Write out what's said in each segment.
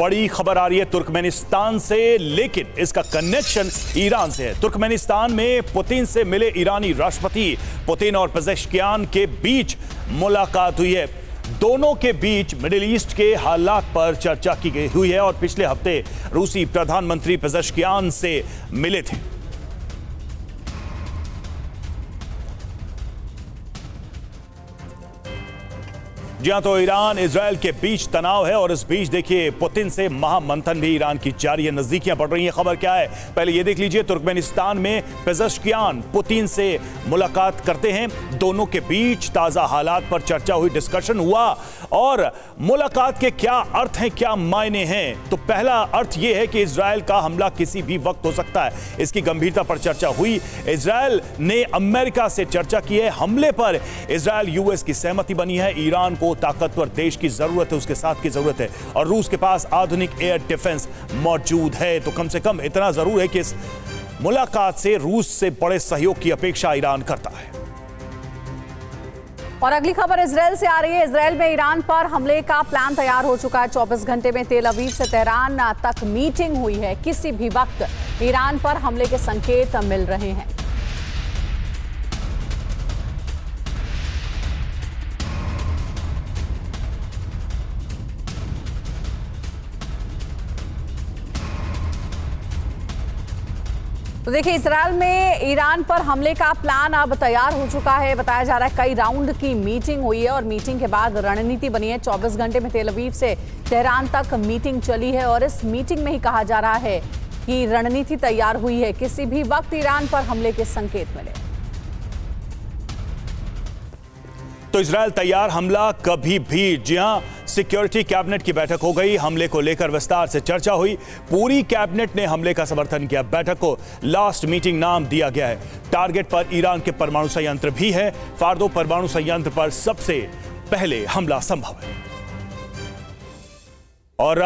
बड़ी खबर आ रही है तुर्कमेनिस्तान से, लेकिन इसका कनेक्शन ईरान से है। तुर्कमेनिस्तान में पुतिन से मिले ईरानी राष्ट्रपति पुतिन और पजेशकियान के बीच मुलाकात हुई है। दोनों के बीच मिडिल ईस्ट के हालात पर चर्चा की गई हुई है और पिछले हफ़्ते रूसी प्रधानमंत्री पजेशकियान से मिले थे। जी हाँ तो ईरान इसराइल के बीच तनाव है और इस बीच देखिए, पुतिन से महामंथन भी ईरान की जारी है, नजदीकियाँ बढ़ रही हैं। खबर क्या है? पहले ये देख लीजिए, तुर्कमेनिस्तान में पेजशकियान पुतिन से मुलाकात करते हैं। दोनों के बीच ताज़ा हालात पर चर्चा हुई डिस्कशन हुआ और मुलाकात के क्या अर्थ हैं, क्या मायने हैं? तो पहला अर्थ यह है कि इसराइल का हमला किसी भी वक्त हो सकता है। इसकी गंभीरता पर चर्चा हुई। इसराइल ने अमेरिका से चर्चा की है। हमले पर इसराइल यूएस की सहमति बनी है। ईरान को ताकतवर देश की ज़रूरत है, उसके साथ की ज़रूरत है। और रूस के पास आधुनिक एयर डिफेंस मौजूद है तो कम से कम इतना ज़रूर है कि इस मुलाकात से रूस से बड़े सहयोग की अपेक्षा ईरान करता है। और अगली खबर इसराइल से आ रही है। इसराइल में ईरान पर हमले का प्लान तैयार हो चुका है। 24 घंटे में तेल अवीव से तेहरान तक मीटिंग हुई है। किसी भी वक्त ईरान पर हमले के संकेत मिल रहे हैं। तो देखिए, इसराइल में ईरान पर हमले का प्लान अब तैयार हो चुका है। बताया जा रहा है कई राउंड की मीटिंग हुई है और मीटिंग के बाद रणनीति बनी है। 24 घंटे में तेल अवीव से तेहरान तक मीटिंग चली है और इस मीटिंग में ही कहा जा रहा है कि रणनीति तैयार हुई है। किसी भी वक्त ईरान पर हमले के संकेत मिले। तो इसराइल तैयार हमला कभी भी। जी हाँ सिक्योरिटी कैबिनेट की बैठक हो गई। हमले को लेकर विस्तार से चर्चा हुई। पूरी कैबिनेट ने हमले का समर्थन किया। बैठक को लास्ट मीटिंग नाम दिया गया है। टारगेट पर ईरान के परमाणु संयंत्र भी है। फार्दो परमाणु संयंत्र पर सबसे पहले हमला संभव है। और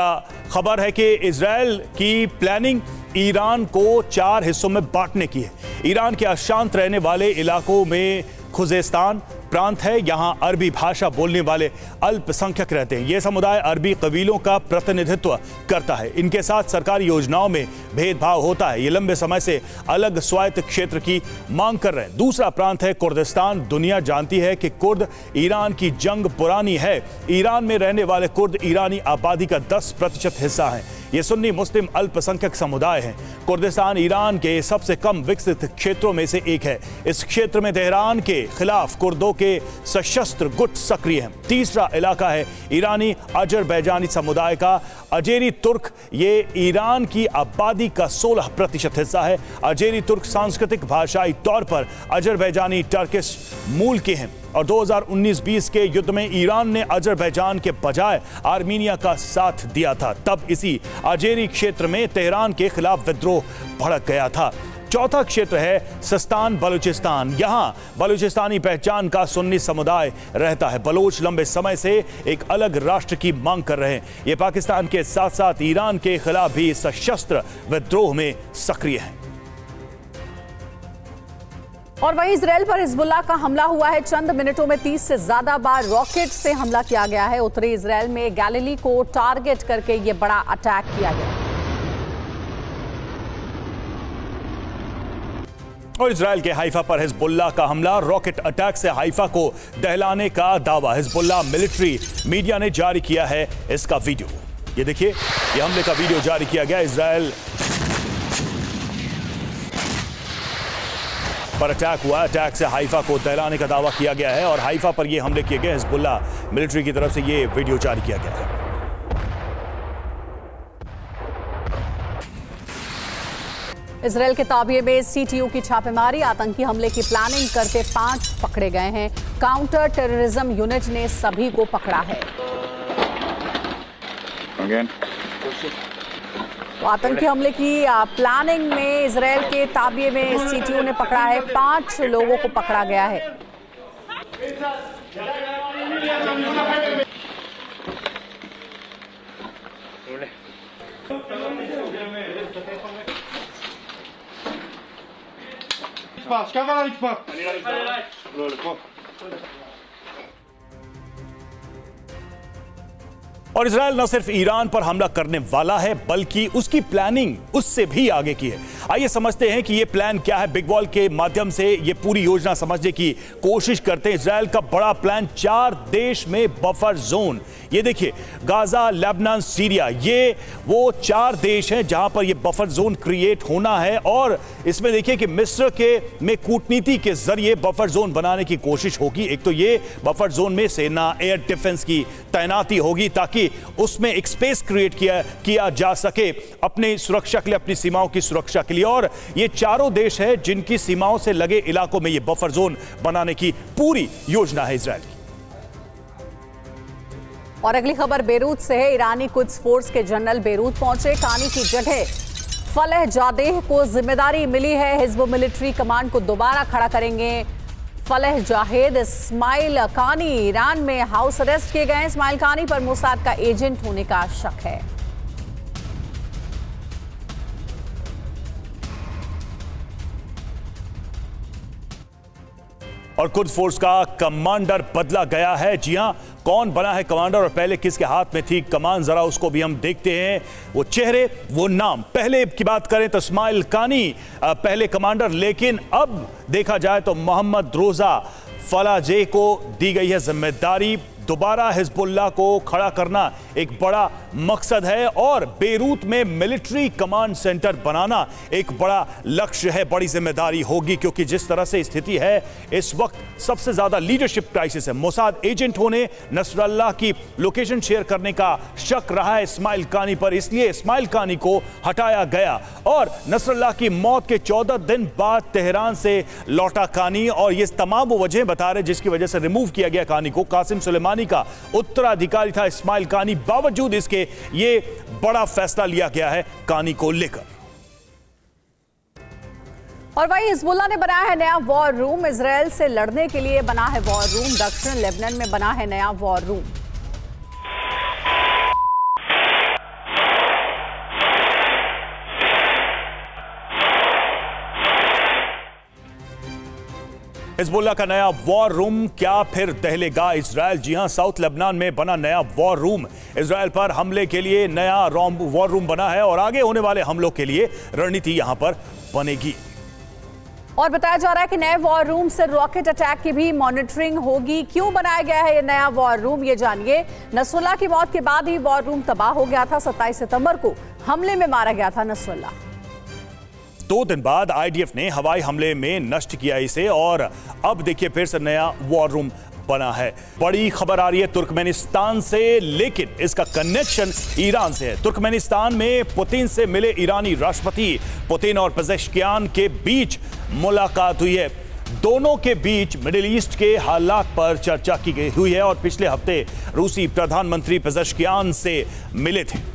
खबर है कि इसराइल की प्लानिंग ईरान को चार हिस्सों में बांटने की है। ईरान के अशांत रहने वाले इलाकों में खुजेस्तान प्रांत है, यहाँ अरबी भाषा बोलने वाले अल्पसंख्यक रहते हैं। यह समुदाय अरबी कबीलों का प्रतिनिधित्व करता है। इनके साथ सरकारी योजनाओं में भेदभाव होता है। ये लंबे समय से अलग स्वायत्त क्षेत्र की मांग कर रहे हैं। दूसरा प्रांत है कुर्दिस्तान। दुनिया जानती है कि कुर्द ईरान की जंग पुरानी है। ईरान में रहने वाले कुर्द ईरानी आबादी का दस प्रतिशत हिस्सा है। ये सुन्नी मुस्लिम अल्पसंख्यक समुदाय हैं। कुर्दिस्तान, ईरान के सबसे कम विकसित क्षेत्रों में से एक है। इस क्षेत्र में तेहरान के खिलाफ कुर्दों के सशस्त्र गुट सक्रिय हैं। तीसरा इलाका है ईरानी अजरबैजानी समुदाय का। अजेरी तुर्क, ये ईरान की आबादी का 16 प्रतिशत हिस्सा है। अजेरी तुर्क सांस्कृतिक भाषाई तौर पर अजरबैजानी टर्किश मूल के हैं। और 2019-20 के युद्ध में ईरान ने अजरबैजान के बजाय आर्मीनिया का साथ दिया था। तब इसी अजेरी क्षेत्र में तेहरान के खिलाफ विद्रोह भड़क गया था। चौथा क्षेत्र है सस्तान, बलूचिस्तान। यहाँ बलूचिस्तानी पहचान का सुन्नी समुदाय रहता है। बलोच लंबे समय से एक अलग राष्ट्र की मांग कर रहे हैं। ये पाकिस्तान के साथ साथ ईरान के खिलाफ भी सशस्त्र विद्रोह में सक्रिय हैं। और वहीं इसराइल पर हिजबुल्ला का हमला हुआ है। चंद मिनटों में 30 से ज़्यादा बार रॉकेट से हमला किया गया है। उत्तरी इसराइल में गैलिली को टारगेट करके यह बड़ा अटैक किया गया। और इसराइल के हाइफा पर हिजबुल्ला का हमला। रॉकेट अटैक से हाइफा को दहलाने का दावा। हिजबुल्ला मिलिट्री मीडिया ने जारी किया है इसका वीडियो। ये देखिए, ये हमले का वीडियो जारी किया गया। इसराइल पर अटैक हुआ। अटैक से हाइफा को दहलाने का दावा किया गया है और हाइफा पर यह हमले किए गए हिजबुल्ला मिलिट्री की तरफ़ से यह वीडियो जारी किया गया है। इसराइल के ताबिए में सीटीयू की छापेमारी आतंकी हमले की प्लानिंग करते पाँच पकड़े गए हैं। काउंटर टेररिज्म यूनिट ने सभी को पकड़ा है। Again. तो आतंकी हमले की प्लानिंग में इसराइल के ताबिए में सीटीयू ने पकड़ा है। पाँच लोगों को पकड़ा गया है. और इसराइल न सिर्फ़ ईरान पर हमला करने वाला है, बल्कि उसकी प्लानिंग उससे भी आगे की है। आइए समझते हैं कि यह प्लान क्या है। बिग वॉल के माध्यम से यह पूरी योजना समझने की कोशिश करते हैं। इसराइल का बड़ा प्लान चार देश में बफर जोन ये देखिए, गाजा, लेबनान, सीरिया, ये वो चार देश हैं जहाँ पर यह बफर जोन क्रिएट होना है। और इसमें देखिए कि मिस्र के, में कूटनीति के ज़रिए बफर जोन बनाने की कोशिश होगी। एक तो ये बफर जोन में सेना एयर डिफेंस की तैनाती होगी ताकि उसमें एक स्पेस क्रिएट किया किया जा सके अपनी सुरक्षा के लिए, अपनी सीमाओं की सुरक्षा के लिए। और ये चारों देश है जिनकी सीमाओं से लगे इलाकों में ये बफर जोन बनाने की पूरी योजना है इसराइल और अगली खबर, बेरूत से है ईरानी कुछ फोर्स के जनरल बेरूत पहुँचे, कहानी की जगह फलह जादेह को ज़िम्मेदारी मिली है हिजबुल मिलिट्री कमांड को दोबारा खड़ा करेंगे। फलह जाहिद इस्माइल कानी ईरान में हाउस अरेस्ट किए गए इस्माइल कानी पर मोसाद का एजेंट होने का शक है। और कुछ फोर्स का कमांडर बदला गया है। जी हाँ कौन बना है कमांडर और पहले किसके हाथ में थी कमान? जरा उसको भी हम देखते हैं। वो चेहरे, वो नाम। पहले की बात करें तो इस्माइल कानी पहले कमांडर, लेकिन अब देखा जाए तो मोहम्मद रोजा फलाजे को दी गई है ज़िम्मेदारी। दोबारा हिजबुल्ला को खड़ा करना एक बड़ा मकसद है और बेरूत में मिलिट्री कमांड सेंटर बनाना एक बड़ा लक्ष्य है, बड़ी ज़िम्मेदारी होगी, क्योंकि जिस तरह से स्थिति है, इस वक्त सबसे ज़्यादा लीडरशिप क्राइसिस है। मोसाद एजेंट होने नसरल्ला की लोकेशन शेयर करने का शक रहा है इस्माइल कानी पर, इसलिए इस्माइल कानी को हटाया गया। और नसरल्ला की मौत के चौदह दिन बाद तेहरान से लौटा कानी, और ये तमाम वजह बता रहे जिसकी वजह से रिमूव किया गया कानी को। कासिम सुलेमानी का उत्तराधिकारी था इस्माइल कानी, बावजूद इसके ये बड़ा फैसला लिया गया है कानी को लेकर। और वही हिजबुल्ला ने बनाया है नया वॉर रूम इसराइल से लड़ने के लिए बना है वॉर रूम दक्षिण लेबनान में बना है नया वॉर रूम हिजबुल्ला का नया वॉर रूम क्या फिर दहलेगा इसराइल? जी हाँ, साउथ लेबनान में बना नया वॉर रूम इसराइल पर हमले के लिए नया वॉर रूम बना है और आगे होने वाले हमलों के लिए रणनीति यहाँ पर बनेगी। और बताया जा रहा है कि नए वॉर रूम से रॉकेट अटैक की भी मॉनिटरिंग होगी। क्यों बनाया गया है ये नया वॉर रूम ये जानिए। नसरुल्ला की मौत के बाद ही वॉर रूम तबाह हो गया था। 27 सितंबर को हमले में मारा गया था नसरुल्ला दो दिन बाद आईडीएफ ने हवाई हमले में नष्ट किया इसे और अब देखिए फिर से नया वॉर रूम बना है। बड़ी खबर आ रही है तुर्कमेनिस्तान से, लेकिन इसका कनेक्शन ईरान से है। तुर्कमेनिस्तान में पुतिन से मिले ईरानी राष्ट्रपति पुतिन और पजेशकियान के बीच मुलाकात हुई है। दोनों के बीच मिडिल ईस्ट के हालात पर चर्चा की गई हुई है और पिछले हफ़्ते रूसी प्रधानमंत्री पजेशकियान से मिले थे।